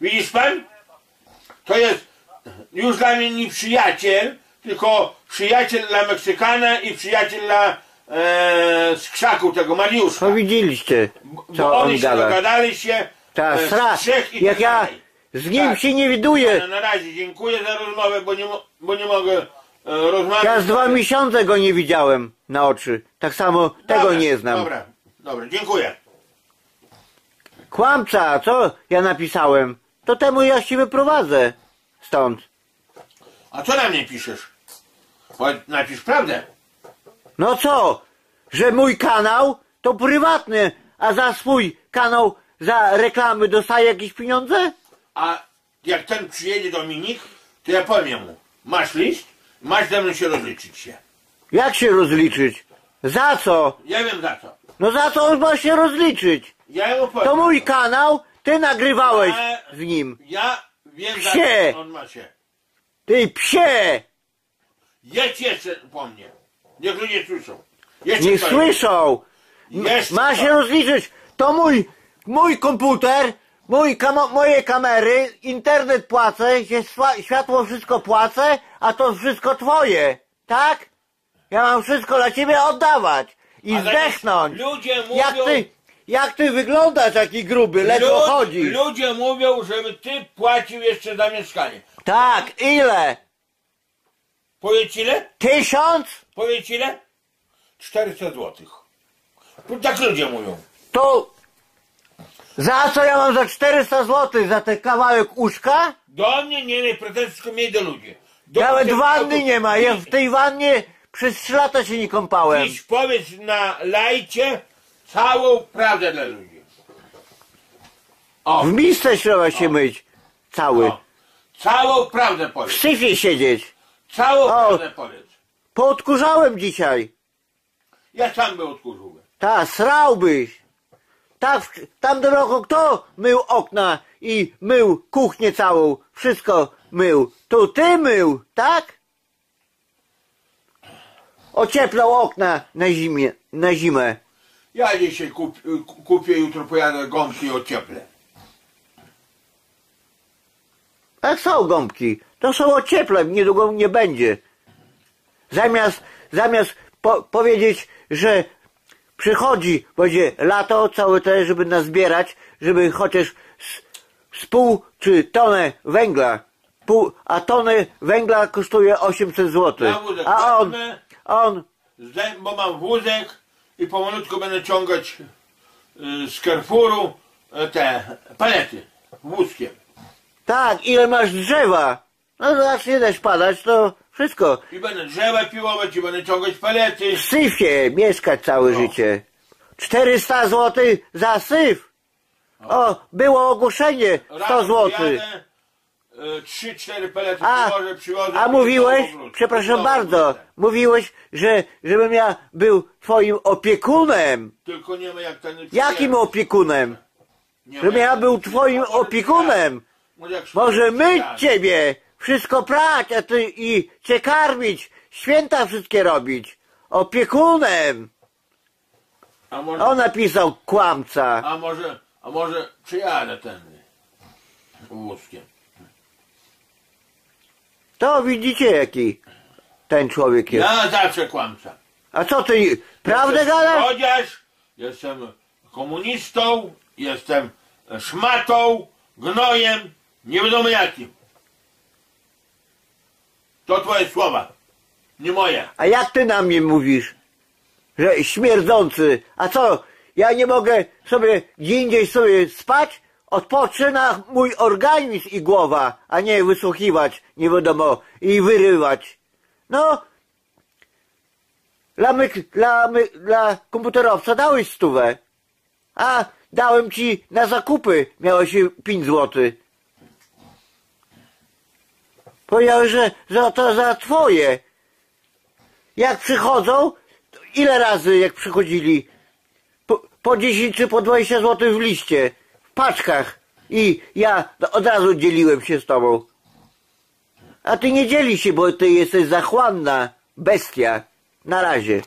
Widzisz pan? To jest już dla mnie nie przyjaciel, tylko przyjaciel dla Meksykana i przyjaciel dla e, z krzaku tego Mariuszka. No widzieliście, Bo co on oni się gada. dogadali się Ta e, z trzech i jak tak ja dalej. z nim Tak. się nie widuję, Ale Na razie dziękuję za rozmowę, bo nie, mo- bo nie mogę e, rozmawiać. ja z dwa miesiące go nie widziałem na oczy. Tak samo tego Dobra, nie znam. Dobra, dobra, dziękuję. Kłamca, co ja napisałem? To temu ja się wyprowadzę stąd. A co na mnie piszesz? Bo napisz prawdę. No co? Że mój kanał to prywatny, a za swój kanał, za reklamy dostaję jakieś pieniądze? A jak ten przyjedzie Dominik, to ja powiem mu. Masz list, masz ze mną się rozliczyć się. Jak się rozliczyć? Za co? Ja wiem za co. No za co on ma się rozliczyć? Ja mu powiem. To mój kanał, ty nagrywałeś Ale- z nim. Ja wiem Psie! co on ma się. Ty psie! Jedź jeszcze po mnie. Niech ludzie słyszą. Jeszcze Nie słyszą! Jeszcze Ma się rozliczyć. To mój, mój komputer, mój kamo, moje kamery, internet płacę, się światło wszystko płacę, a to wszystko twoje. Tak? Ja mam wszystko dla ciebie oddawać i Ale zdechnąć. Ludzie mówią... Jak ty, jak ty wyglądasz taki gruby, ledwo Lud- chodzi. Ludzie mówią, żeby ty płacił jeszcze za mieszkanie. Tak, ile? Powiedz ile? Tysiąc? Powiedz ile? 400 złotych. Tak ludzie mówią. To za co ja mam za 400 zł? Za ten kawałek uszka? Do mnie nie miej pretensji, tylko miej do ludzi. Do Nawet wanny nie ma. Ja w tej wannie przez 3 lata się nie kąpałem. Dziś powiedz na lajcie całą prawdę dla ludzi. O, W misce trzeba się myć. Cały. o. Całą prawdę W powiedz. syfie siedzieć. Całą O. prawdę powiedz. Poodkurzałem dzisiaj. Ja sam by odkurzył. Ta, srałbyś. Tak, w tamtym roku kto mył okna i mył kuchnię całą? Wszystko mył. To ty mył, tak? Ocieplał okna na zimie, na zimę. Ja dzisiaj kup, kupię, jutro pojadę gąbki i ocieplę. Tak są gąbki. To są ocieple, niedługo nie będzie. Zamiast, zamiast po, powiedzieć, że przychodzi, będzie lato całe te, żeby nazbierać, żeby chociaż z, z pół czy tonę węgla, pół, a tonę węgla kosztuje 800 zł. Ja A on, on, bo mam wózek i powolutku będę ciągać y, z Carrefouru e, te palety wózkiem. Tak, ile masz drzewa? No zacznie deszcz padać, to wszystko. I będę drzewa piłować, i będę ciągać palety. W syfie mieszkać całe no. życie. 400 zł za syf. O, było ogłoszenie 100 zł. 3-4 pelety a, przywożę, przywożę. A mówiłeś, przepraszam bardzo, mówiłeś, że żebym ja był twoim opiekunem. Tylko nie ma jak ten... Jakim opiekunem? Nie żebym ja był twoim opiekunem. Może myć ciebie, wszystko prać a ty, i cię karmić, święta wszystkie robić. Opiekunem. A może... On napisał kłamca. A może, a może przyjadę ten łóżkiem. To widzicie jaki ten człowiek jest. Ja zawsze kłamca. A co ty, prawdę gadasz? złodziarz, jestem komunistą, jestem szmatą, gnojem, nie wiadomo jakim. To twoje słowa, nie moje. A jak ty na mnie mówisz? Że śmierdzący. A co? Ja nie mogę sobie gdzie indziej sobie spać? Odpoczyna mój organizm i głowa, a nie wysłuchiwać, nie wiadomo, i wyrywać. No, dla, my, dla, my, dla komputerowca dałeś stówę, a dałem ci na zakupy, miałeś 5 złotych. Powiedziałeś, że to za twoje. Jak przychodzą, ile razy jak przychodzili? Po, po 10 czy po 20 zł w liście, paczkach. I ja od razu dzieliłem się z tobą. A ty nie dzieli się, bo ty jesteś zachłanna bestia. Na razie.